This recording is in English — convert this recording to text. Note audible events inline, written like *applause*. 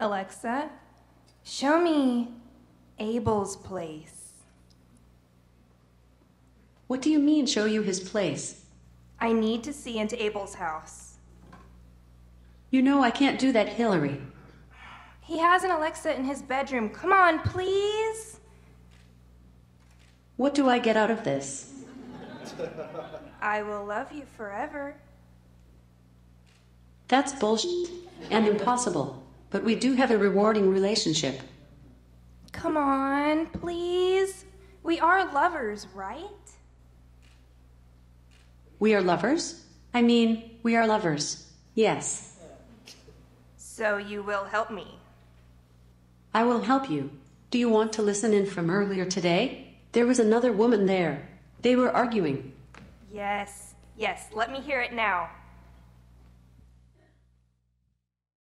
Alexa, show me Abel's place. What do you mean, show you his place? I need to see into Abel's house. You know I can't do that, Hillary. He has an Alexa in his bedroom. Come on, please. What do I get out of this? *laughs* I will love you forever. That's bullshit and impossible. But we do have a rewarding relationship. Come on, please. We are lovers, right? We are lovers? I mean, we are lovers. Yes. So you will help me. I will help you. Do you want to listen in from earlier today? There was another woman there. They were arguing. Yes, yes, let me hear it now.